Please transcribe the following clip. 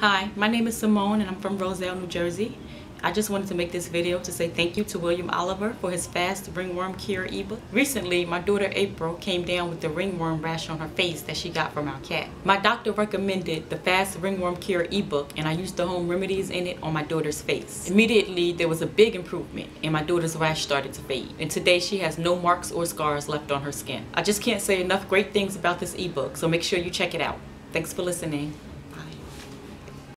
Hi, my name is Simone and I'm from Roselle, New Jersey. I just wanted to make this video to say thank you to William Oliver for his fast ringworm cure ebook. Recently, my daughter April came down with the ringworm rash on her face that she got from our cat. My doctor recommended the fast ringworm cure ebook and I used the home remedies in it on my daughter's face. Immediately, there was a big improvement and my daughter's rash started to fade. And today she has no marks or scars left on her skin. I just can't say enough great things about this ebook, so make sure you check it out. Thanks for listening.